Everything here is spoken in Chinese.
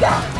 呀！